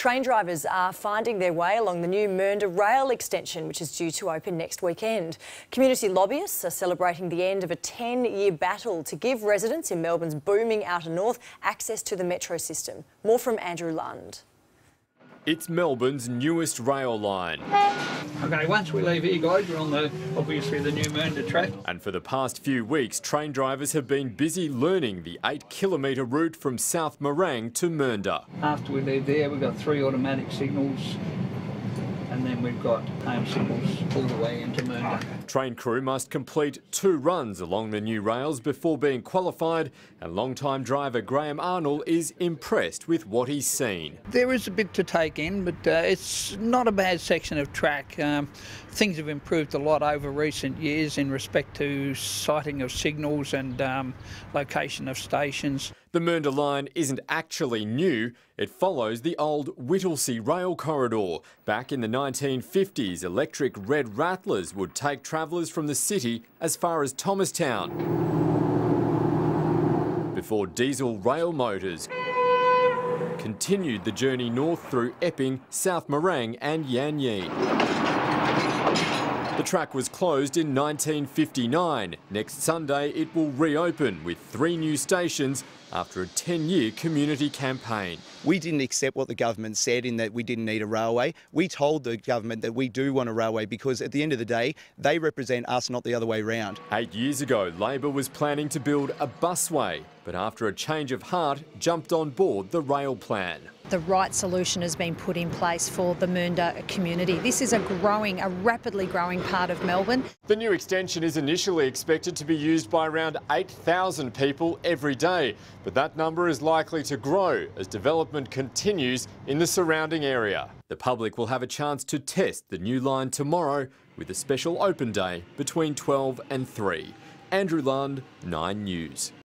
Train drivers are finding their way along the new Mernda rail extension, which is due to open next weekend. Community lobbyists are celebrating the end of a 10 year battle to give residents in Melbourne's booming outer north access to the metro system. More from Andrew Lund. It's Melbourne's newest rail line. Okay, once we leave here, guys, we're on the obviously the new Mernda track. And for the past few weeks, train drivers have been busy learning the eight kilometre route from South Morang to Mernda. After we leave there, we've got three automatic signals and then we've got home signals all the way into Mernda. Train crew must complete two runs along the new rails before being qualified, and long-time driver Graham Arnold is impressed with what he's seen. There is a bit to take in, but uh, it's not a bad section of track. Um, things have improved a lot over recent years in respect to sighting of signals and um, location of stations. The Mernda line isn't actually new. It follows the old Whittlesea rail corridor. Back in the 1950s, electric red rattlers would take travellers from the city as far as Thomastown. Before diesel rail motors continued the journey north through Epping, South Morang and Yan Yean. The track was closed in 1959. Next Sunday it will reopen with three new stations after a 10-year community campaign. We didn't accept what the government said in that we didn't need a railway. We told the government that we do want a railway because at the end of the day, they represent us, not the other way round. Eight years ago, Labor was planning to build a busway, but after a change of heart, jumped on board the rail plan the right solution has been put in place for the Mernda community. This is a growing, a rapidly growing part of Melbourne. The new extension is initially expected to be used by around 8,000 people every day, but that number is likely to grow as development continues in the surrounding area. The public will have a chance to test the new line tomorrow with a special open day between 12 and 3. Andrew Lund, 9 News.